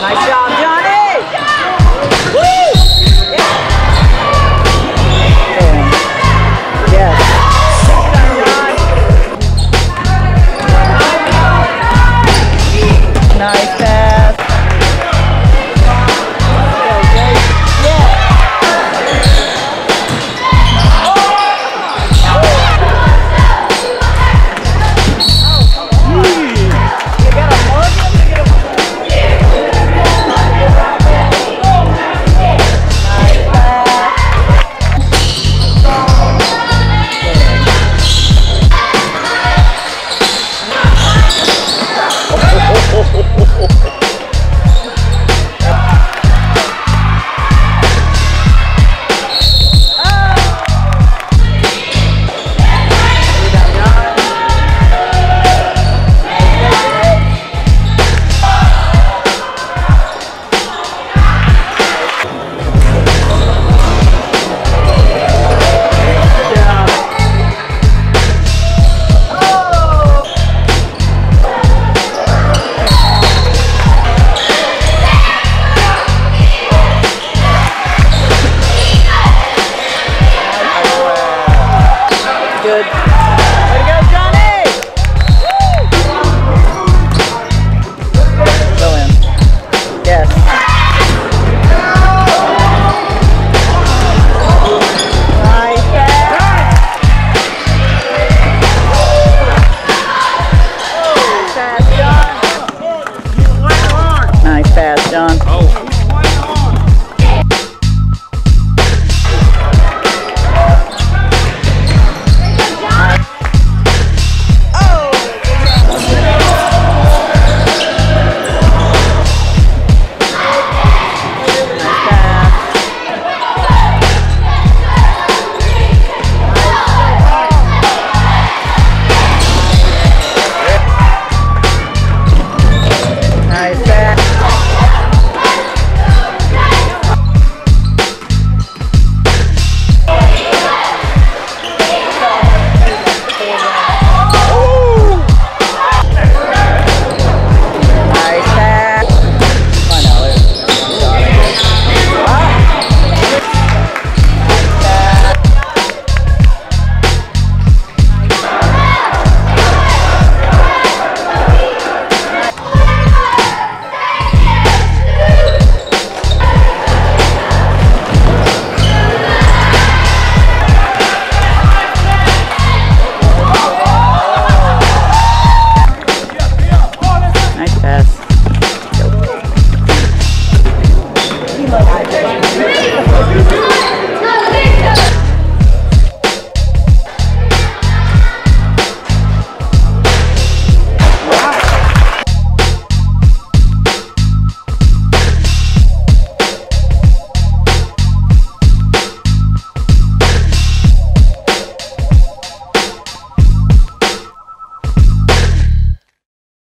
Nice job.